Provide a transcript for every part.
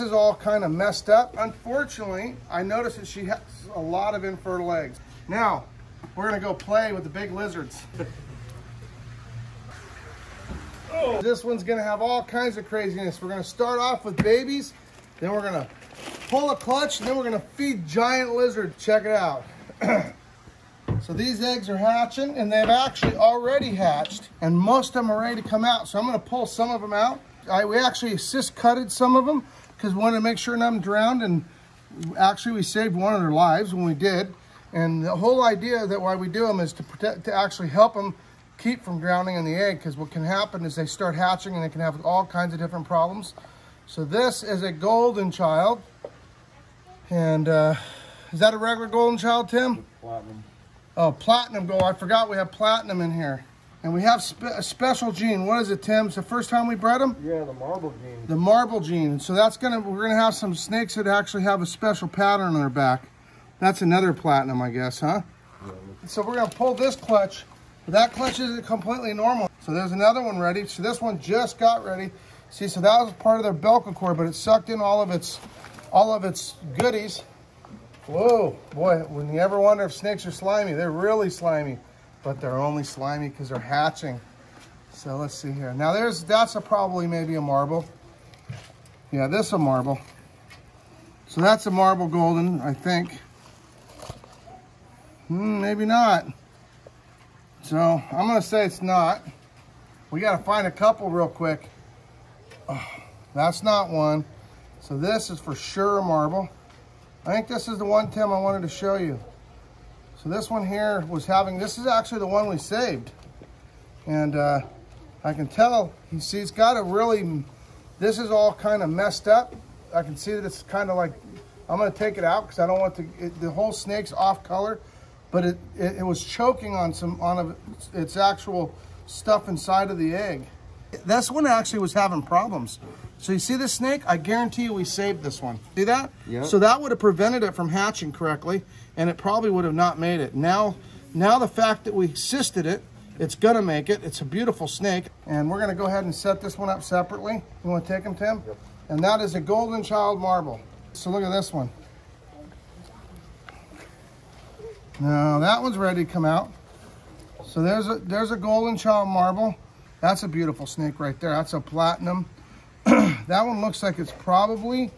This is all kind of messed up. Unfortunately, I noticed that she has a lot of infertile eggs. Now, we're gonna go play with the big lizards. oh. This one's gonna have all kinds of craziness. We're gonna start off with babies, then we're gonna pull a clutch, and then we're gonna feed giant lizards. Check it out. So these eggs are hatching and they've actually already hatched and most of them are ready to come out. So I'm gonna pull some of them out. I, we actually assist cutted some of them because we wanted to make sure none drowned and actually we saved one of their lives when we did. And the whole idea that why we do them is to protect, to actually help them keep from drowning in the egg because what can happen is they start hatching and they can have all kinds of different problems. So this is a golden child. And uh, is that a regular golden child, Tim? Platinum. Oh, platinum gold. I forgot we have platinum in here. And we have spe a special gene. What is it, Tim? It's the first time we bred them? Yeah, the marble gene. The marble gene. So that's gonna, we're gonna have some snakes that actually have a special pattern on their back. That's another platinum, I guess, huh? Yeah. So we're gonna pull this clutch. That clutch is completely normal. So there's another one ready. So this one just got ready. See, so that was part of their belcher cord, but it sucked in all of its, all of its goodies. Whoa, boy, when you ever wonder if snakes are slimy, they're really slimy, but they're only slimy because they're hatching. So let's see here. Now there's, that's a probably maybe a marble. Yeah, this a marble. So that's a marble golden, I think. Hmm, maybe not. So I'm gonna say it's not. We gotta find a couple real quick. Oh, that's not one. So this is for sure a marble. I think this is the one, Tim, I wanted to show you. So this one here was having, this is actually the one we saved. And uh, I can tell, you see it's got a really, this is all kind of messed up. I can see that it's kind of like, I'm gonna take it out because I don't want the, it, the whole snake's off color, but it, it, it was choking on some, on a, its actual stuff inside of the egg. This one actually was having problems. So you see this snake? I guarantee you we saved this one. See that? Yeah. So that would have prevented it from hatching correctly, and it probably would have not made it. Now, now the fact that we assisted it, it's gonna make it. It's a beautiful snake. And we're gonna go ahead and set this one up separately. You wanna take him, Tim? Yep. And that is a golden child marble. So look at this one. Now that one's ready to come out. So there's a, there's a golden child marble. That's a beautiful snake right there. That's a platinum. That one looks like it's probably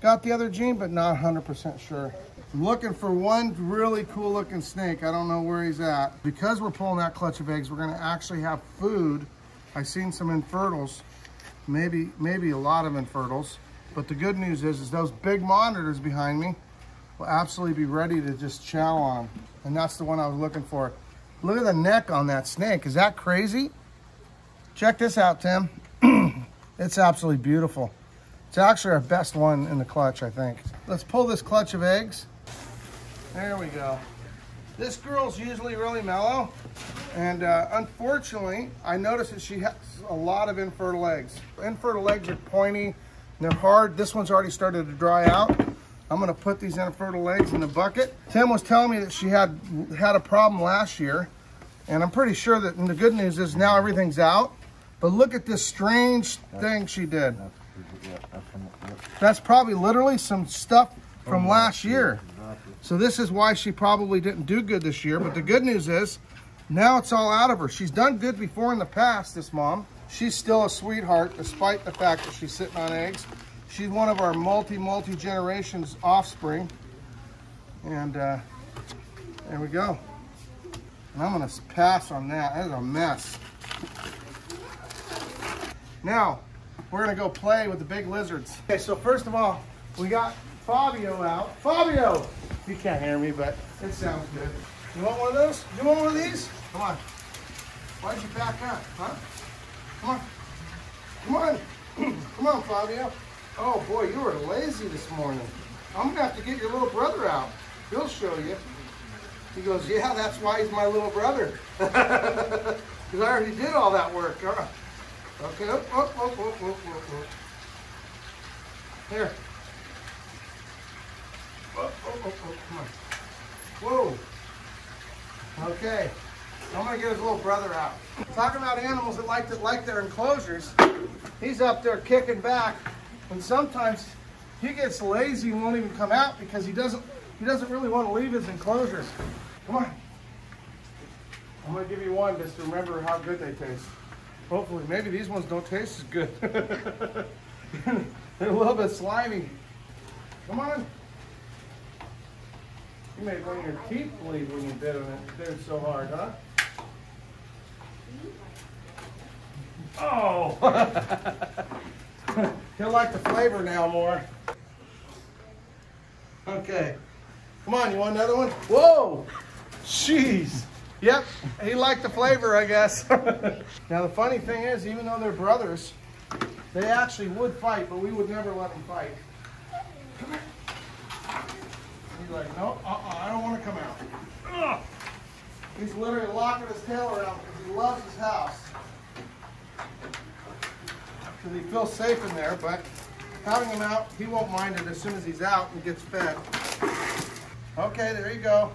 got the other gene, but not 100% sure. Looking for one really cool looking snake. I don't know where he's at. Because we're pulling that clutch of eggs, we're gonna actually have food. I've seen some infertiles, maybe, maybe a lot of infertiles. But the good news is, is those big monitors behind me will absolutely be ready to just chow on. And that's the one I was looking for. Look at the neck on that snake. Is that crazy? Check this out, Tim. It's absolutely beautiful. It's actually our best one in the clutch, I think. Let's pull this clutch of eggs. There we go. This girl's usually really mellow. And uh, unfortunately, I noticed that she has a lot of infertile eggs. Infertile eggs are pointy, they're hard. This one's already started to dry out. I'm gonna put these infertile eggs in the bucket. Tim was telling me that she had had a problem last year. And I'm pretty sure that, the good news is now everything's out. But look at this strange thing she did. That's probably literally some stuff from last year. So this is why she probably didn't do good this year. But the good news is, now it's all out of her. She's done good before in the past, this mom. She's still a sweetheart, despite the fact that she's sitting on eggs. She's one of our multi, multi-generations offspring. And uh, there we go. And I'm gonna pass on that. That is a mess. Now, we're gonna go play with the big lizards. Okay, so first of all, we got Fabio out. Fabio! You can't hear me, but it sounds good. You want one of those? You want one of these? Come on. Why'd you back up, huh? Come on. Come on. Come on, Fabio. Oh boy, you were lazy this morning. I'm gonna have to get your little brother out. He'll show you. He goes, yeah, that's why he's my little brother. Because I already did all that work. Okay, up, up, up, up, up, up, up. Here. Up, up, up, up, come on. Whoa. Okay. I'm gonna get his little brother out. Talking about animals that like to like their enclosures. He's up there kicking back. And sometimes he gets lazy and won't even come out because he doesn't he doesn't really want to leave his enclosures. Come on. I'm gonna give you one just to remember how good they taste. Hopefully, maybe these ones don't taste as good. They're a little bit slimy. Come on. You made one of your teeth bleed when you bit on it. Bit it so hard, huh? Oh! He'll like the flavor now more. Okay. Come on, you want another one? Whoa! Jeez. Yep, he liked the flavor, I guess. now the funny thing is, even though they're brothers, they actually would fight, but we would never let them fight. Come here. He's like, no, uh-uh, I don't want to come out. Ugh. He's literally locking his tail around because he loves his house. Because he feels safe in there, but having him out, he won't mind it as soon as he's out and gets fed. Okay, there you go.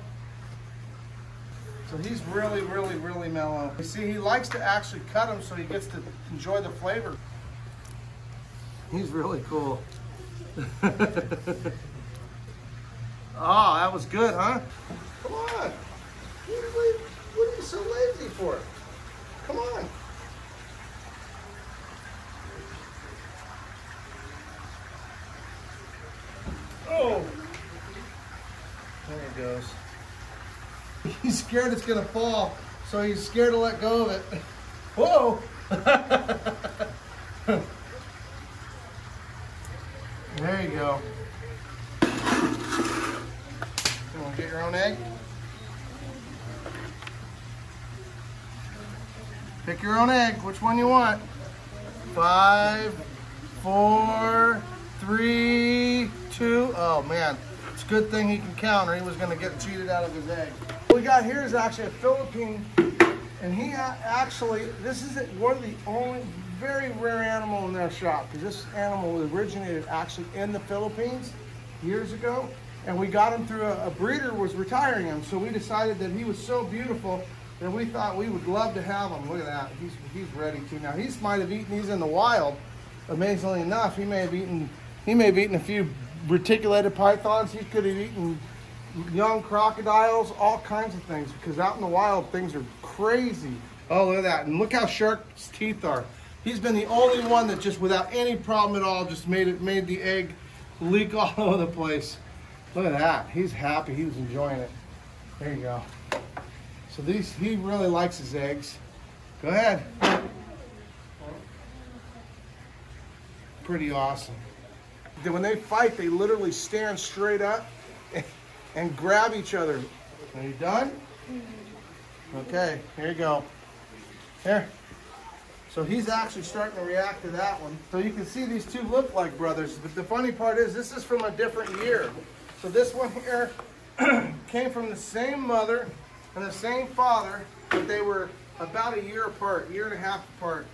So he's really, really, really mellow. You see, he likes to actually cut them so he gets to enjoy the flavor. He's really cool. oh, that was good, huh? Come on. What are, you, what are you so lazy for? Come on. Oh. There he goes. He's scared it's gonna fall, so he's scared to let go of it. Whoa! there you go. You wanna get your own egg? Pick your own egg, which one you want. Five, four, three, two. Oh man, it's a good thing he can count or he was gonna get cheated out of his egg. What we got here is actually a Philippine, and he actually, this is one of the only very rare animal in their shop because this animal originated actually in the Philippines years ago. And we got him through a, a breeder was retiring him. So we decided that he was so beautiful that we thought we would love to have him. Look at that. He's, he's ready to. Now, he might have eaten, he's in the wild. Amazingly enough, he may have eaten, he may have eaten a few reticulated pythons. He could have eaten young crocodiles, all kinds of things. Because out in the wild, things are crazy. Oh, look at that. And look how sharp his teeth are. He's been the only one that just without any problem at all just made it made the egg leak all over the place. Look at that. He's happy. He was enjoying it. There you go. So these he really likes his eggs. Go ahead. Pretty awesome. When they fight, they literally stand straight up and grab each other. Are you done? Okay, here you go. Here. So he's actually starting to react to that one. So you can see these two look like brothers, but the funny part is this is from a different year. So this one here came from the same mother and the same father, but they were about a year apart, year and a half apart.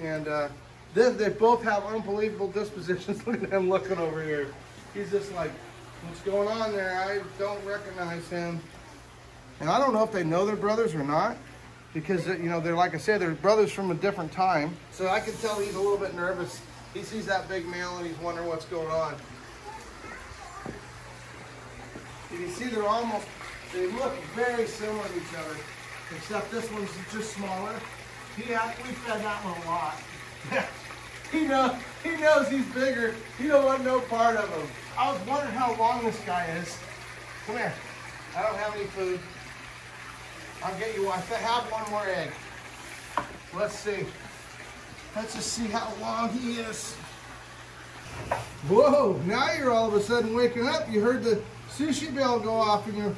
And uh, they, they both have unbelievable dispositions. Look at him looking over here. He's just like, what's going on there? I don't recognize him. And I don't know if they know they're brothers or not because, you know, they're, like I said, they're brothers from a different time. So I can tell he's a little bit nervous. He sees that big male and he's wondering what's going on. You can see they're almost, they look very similar to each other, except this one's just smaller. He we fed that one a lot. he knows he knows he's bigger. He don't want no part of him. I was wondering how long this guy is. Come here. I don't have any food. I'll get you one. I have one more egg. Let's see. Let's just see how long he is. Whoa, now you're all of a sudden waking up. You heard the sushi bell go off in your...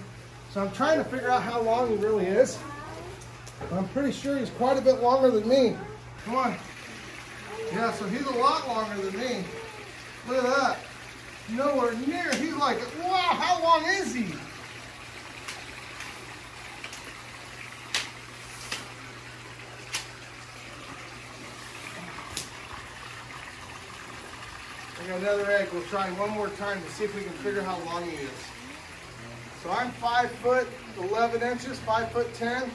So I'm trying to figure out how long he really is. I'm pretty sure he's quite a bit longer than me. Come on. Yeah, so he's a lot longer than me. Look at that. Nowhere near. He's like, wow, how long is he? I got another egg. We'll try one more time to see if we can figure how long he is. So I'm five foot 11 inches, five foot 10.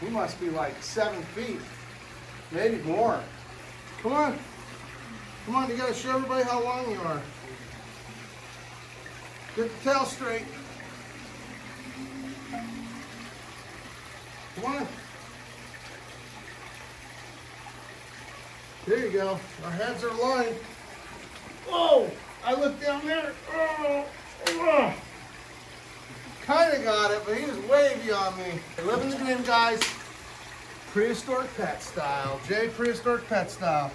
He must be like seven feet, maybe more. Come on. Come on, you gotta show everybody how long you are. Get the tail straight. Come on. There you go. Our heads are aligned. Whoa! I looked down there. Oh! oh. Kind of got it, but he was way beyond me. Living the dream, guys. Prehistoric pet style. Jay Prehistoric pet style.